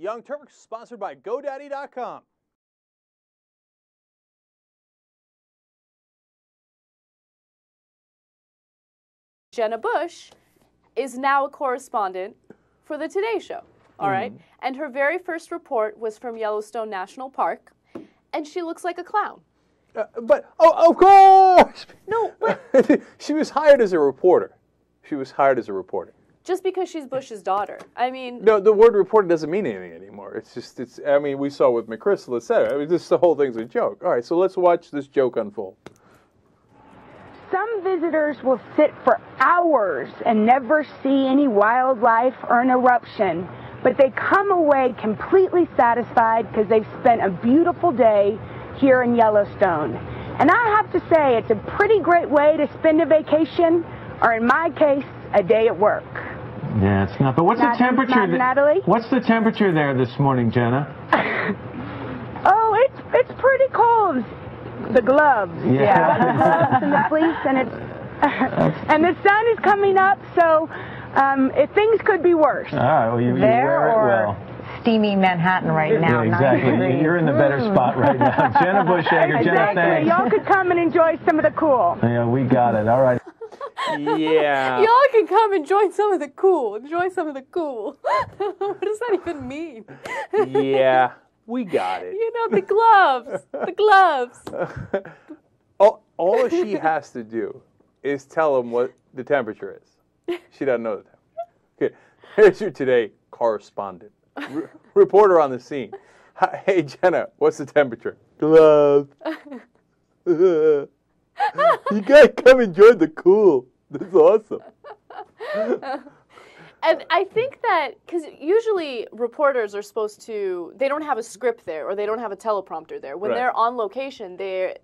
Young Turks, sponsored by GoDaddy.com. Jenna Bush is now a correspondent for the Today Show. All right, and her very first report was from Yellowstone National Park, and she looks like a clown. Uh, but, oh, of course! No, but she was hired as a reporter. She was hired as a reporter. Just because she's Bush's daughter, I mean, No, the word reporter doesn't mean anything anymore. It's just, it's, I mean, we saw with McChrystal, et cetera. I mean, this the whole thing's a joke. All right, so let's watch this joke unfold. Some visitors will sit for hours and never see any wildlife or an eruption, but they come away completely satisfied because they've spent a beautiful day here in Yellowstone. And I have to say, it's a pretty great way to spend a vacation, or in my case, a day at work. Yeah, it's not. But what's Not- the temperature? not th- Natalie? What's the temperature there this morning, Jenna? Oh, it's it's pretty cold. The gloves, Yeah. yeah, the gloves and the fleece, and it's and the sun is coming up, so um, if things could be worse. All right. Well, you, you There wear it or well. steamy Manhattan right now. Yeah, exactly. You're in the better spot right now. Jenna Bush Hager. Jenna, Exactly. thanks. Y'all could come and enjoy some of the cool. Yeah, we got it. All right. Yeah. y'all can come and join some of the cool. Enjoy some of the cool. what does that even mean? yeah, we got it. You know, the gloves, the gloves. all, all she has to do is tell him what the temperature is. She doesn't know the temperature. Okay, here's your today correspondent, Re- reporter on the scene. Hi- Hey Jenna, what's the temperature? Gloves. you gotta come join the cool. That's awesome. And I think that because usually reporters are supposed to, they don't have a script there or they don't have a teleprompter there. When Right. they're on location, they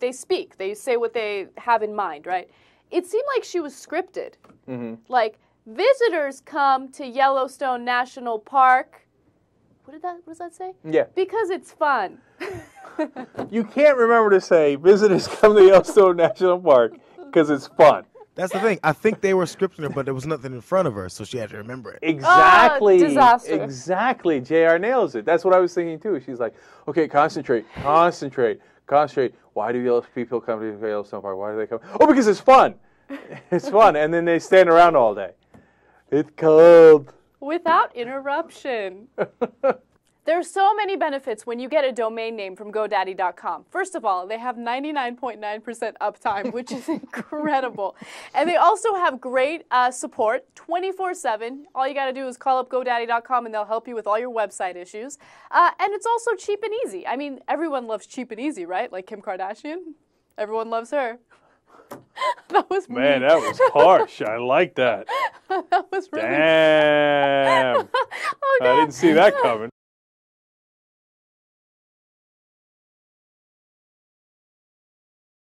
they speak, they say what they have in mind, right? It seemed like she was scripted. Mm-hmm. Like visitors come to Yellowstone National Park. What did that? What does that say? Yeah. Because it's fun. You can't remember to say visitors come to Yellowstone National Park because it's fun. That's the thing. I think they were scripting her, but there was nothing in front of her, so she had to remember it. Exactly. Ah, disaster. Exactly. JR nails it. That's what I was thinking too. She's like, okay, concentrate, concentrate, concentrate. Why do Yellow people come to the Yellowstone Park? Why do they come? Oh, because it's fun. It's fun. And then they stand around all day. It's cold. Without interruption. There's so many benefits when you get a domain name from GoDaddy.com. First of all, they have 99.9% uptime, which is incredible. And they also have great uh, support 24 7. All you got to do is call up GoDaddy.com and they'll help you with all your website issues. Uh, and it's also cheap and easy. I mean, everyone loves cheap and easy, right? Like Kim Kardashian. Everyone loves her. that was Man, mean. that was harsh. I like that. that was really Damn. Oh, I didn't see that coming.